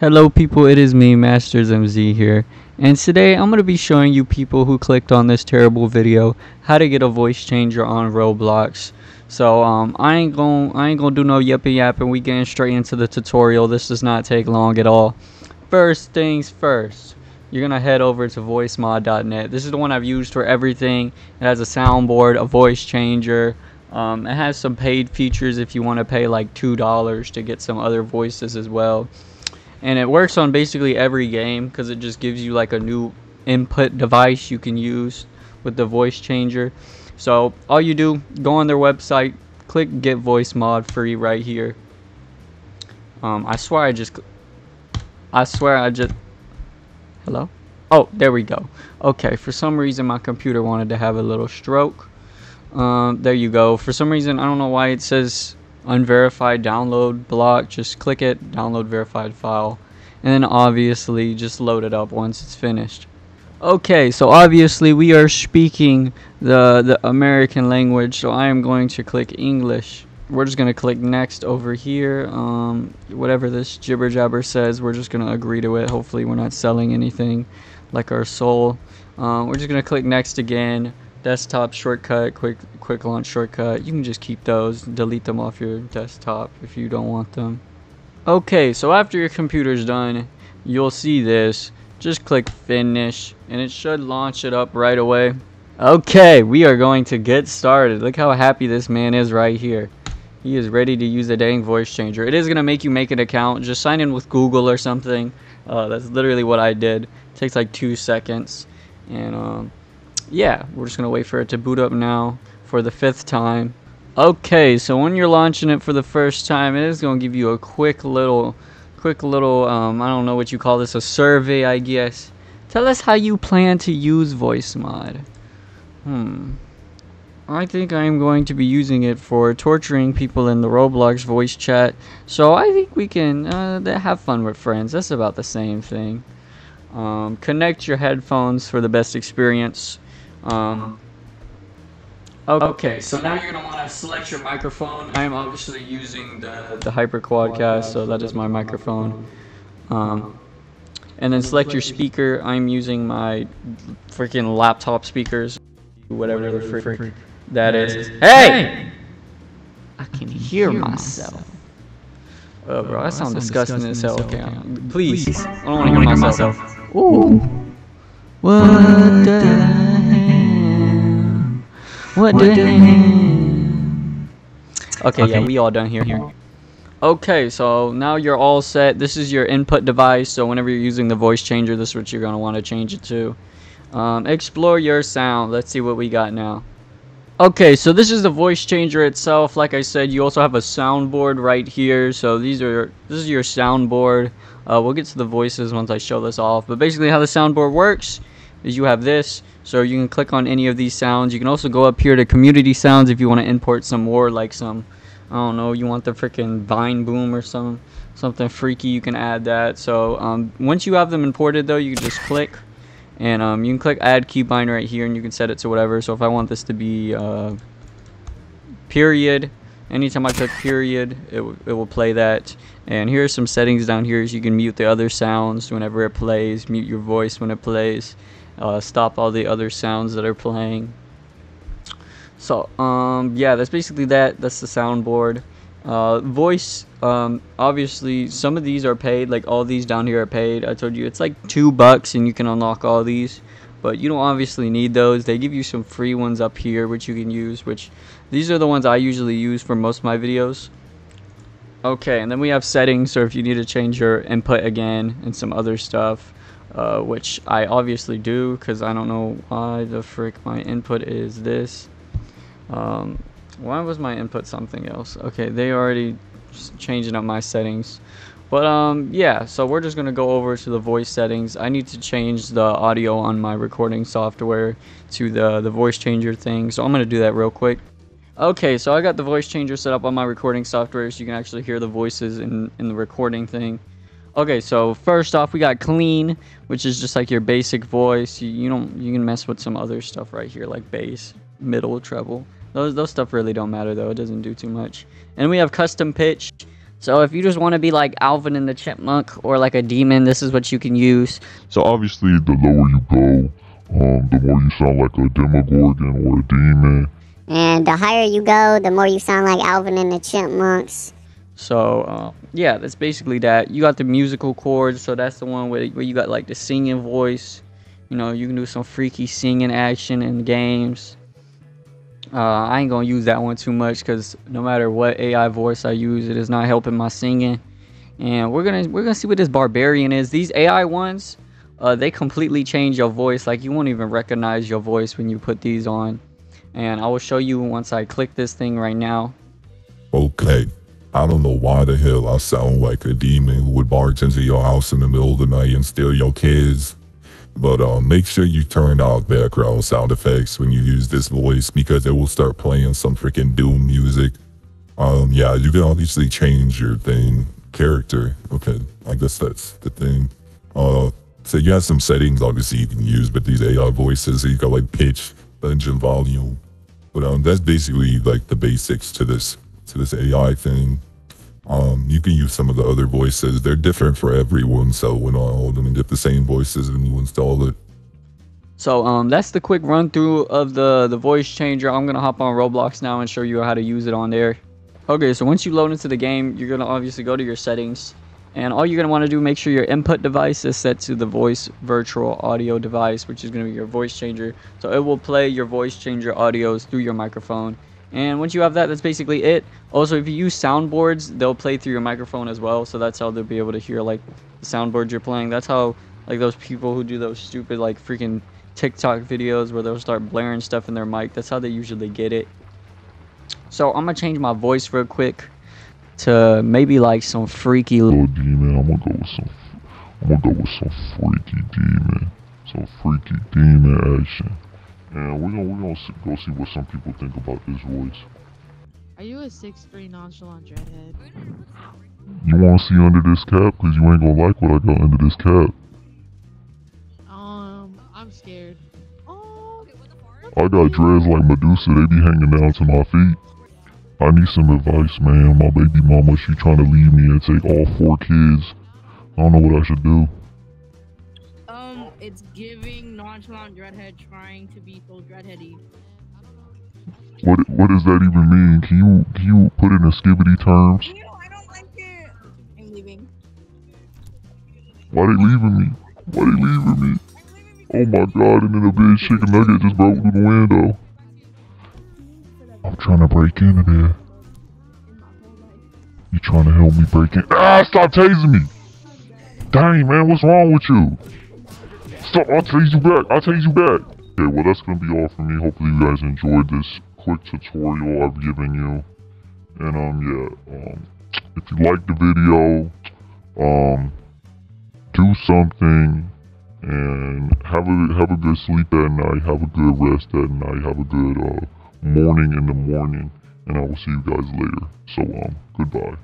Hello people, it is me, Masters MZ here, and today I'm going to be showing you people who clicked on this terrible video how to get a voice changer on Roblox. So um, I ain't gonna I ain't gonna do no yipping yapping. We getting straight into the tutorial. This does not take long at all. First things first, you're gonna head over to voicemod.net. This is the one I've used for everything. It has a soundboard, a voice changer. Um, it has some paid features if you want to pay like two dollars to get some other voices as well and it works on basically every game because it just gives you like a new input device you can use with the voice changer. So all you do go on their website click get Voicemod free right here. Um, I swear I just I swear I just hello? Oh there we go. Okay for some reason my computer wanted to have a little stroke. Um, there you go. For some reason I don't know why it says unverified download block just click it download verified file and then obviously just load it up once it's finished. Okay so obviously we are speaking the the American language so I am going to click English. We're just gonna click next over here um, whatever this jibber jabber says we're just gonna agree to it. Hopefully we're not selling anything like our soul. Um, we're just gonna click next again desktop shortcut, quick quick launch shortcut. You can just keep those, delete them off your desktop if you don't want them. Okay, so after your computer's done, you'll see this. Just click finish and it should launch it up right away. Okay, we are going to get started. Look how happy this man is right here. He is ready to use the dang voice changer. It is going to make you make an account. Just sign in with Google or something. Uh, that's literally what I did. It takes like two seconds. And um, yeah, we're just to wait for it to boot up now for the fifth time. Okay, so when you're launching it for the first time, it is to give you a quick little, quick little, um, I don't know what you call this, a survey, I guess. Tell us how you plan to use Voicemod. Hmm. I think I'm going to be using it for torturing people in the Roblox voice chat. So I think we can uh, have fun with friends. That's about the same thing. Um, connect your headphones for the best experience. Um, okay, so now you're going to want to select your microphone. I am obviously using the, the Hyper Quadcast, so that is my microphone. Um, and then select your speaker. I'm using my freaking laptop speakers, whatever the frick that is. Hey! I can hear myself. Oh, bro, that sounds disgusting as hell. Okay, please. I don't want to hear myself. Ooh. What the what the Okay, okay, yeah, we all done here. here. Okay, so now you're all set. This is your input device, so whenever you're using the voice changer, this is what you're going to want to change it to. Um, explore your sound. Let's see what we got now. Okay, so this is the voice changer itself. Like I said, you also have a soundboard right here. So these are this is your soundboard. Uh, we'll get to the voices once I show this off. But basically how the soundboard works is you have this so you can click on any of these sounds. You can also go up here to community sounds if you want to import some more like some I don't know you want the freaking vine boom or some something freaky you can add that. So um, once you have them imported though you can just click and um, you can click add keybind right here and you can set it to whatever. So if I want this to be uh, period anytime I click period it, it will play that. And here are some settings down here so you can mute the other sounds whenever it plays mute your voice when it plays uh, stop all the other sounds that are playing. So, um, yeah, that's basically that. That's the soundboard. Uh, voice, um, obviously, some of these are paid. Like, all these down here are paid. I told you, it's like two bucks and you can unlock all these. But you don't obviously need those. They give you some free ones up here, which you can use, which these are the ones I usually use for most of my videos. Okay, and then we have settings, so if you need to change your input again and some other stuff. Uh, which I obviously do because I don't know why the frick my input is this. Um, why was my input something else? Okay, they already changing up my settings. But um, yeah, so we're just gonna go over to the voice settings. I need to change the audio on my recording software to the the voice changer thing. So I'm gonna do that real quick. Okay, so I got the voice changer set up on my recording software so you can actually hear the voices in, in the recording thing. Okay, so first off, we got clean, which is just like your basic voice. You, you don't you can mess with some other stuff right here, like bass, middle, treble. Those those stuff really don't matter though. It doesn't do too much. And we have custom pitch. So if you just want to be like Alvin and the Chipmunk or like a demon, this is what you can use. So obviously, the lower you go, um, the more you sound like a Demogorgon or a demon. And the higher you go, the more you sound like Alvin and the Chipmunks. So uh, yeah, that's basically that. You got the musical chords, so that's the one where, where you got like the singing voice. You know, you can do some freaky singing action in games. Uh, I ain't gonna use that one too much because no matter what AI voice I use, it is not helping my singing. And we're gonna we're gonna see what this barbarian is. These AI ones, uh, they completely change your voice. Like you won't even recognize your voice when you put these on. And I will show you once I click this thing right now. Okay, I don't know why the hell I sound like a demon who would barge into your house in the middle of the night and steal your kids. But uh, make sure you turn off background sound effects when you use this voice because it will start playing some freaking doom music. Um, yeah, you can obviously change your thing character. Okay, I guess that's the thing. Uh, so you have some settings obviously you can use, but these AI voices, so you got like pitch, engine volume. But um, that's basically like the basics to this to this AI thing. Um, you can use some of the other voices. They're different for everyone, so not all going to get the same voices when you install it. So um, that's the quick run through of the, the voice changer. I'm to hop on Roblox now and show you how to use it on there. Okay, so once you load into the game, you're to obviously go to your settings. And all you're want to do, make sure your input device is set to the voice virtual audio device, which is to be your voice changer. So it will play your voice changer audios through your microphone and once you have that, that's basically it. Also, if you use soundboards, they'll play through your microphone as well. So that's how they'll be able to hear like the soundboards you're playing. That's how like those people who do those stupid like freaking TikTok videos where they'll start blaring stuff in their mic. That's how they usually get it. So I'm gonna change my voice real quick to maybe like some freaky little demon. I'm gonna go with some. I'm gonna go with some freaky demon. Some freaky demon action. And we're gonna we're gonna go see what some people think about this voice. Are you a six three nonchalant dreadhead? You wanna see under this cap? Cause you ain't gonna like what I got under this cap. Um, I'm scared. Oh, I got dreads like Medusa, they be hanging down to my feet. I need some advice, man. My baby mama, she trying to leave me and take all four kids. I don't know what I should do. Um, it's giving nonchalant dreadhead trying to be so dreadheady. What what does that even mean? Can you can you put it in skibidi terms? Ew, I don't like it. I'm leaving. Why they leaving me? Why they leaving me? Oh my god, and then a big chicken nugget just broke through the window. I'm trying to break into there. You trying to help me break in? Ah, stop tasing me! Dang, man, what's wrong with you? Stop, I'll tase you back, I'll tase you back. Okay, well that's gonna be all for me. Hopefully you guys enjoyed this quick tutorial I've given you. And um, yeah, um, if you liked the video, um, do something and have a have a good sleep at night, have a good rest at night, have a good uh, morning in the morning, and I will see you guys later. So um, goodbye.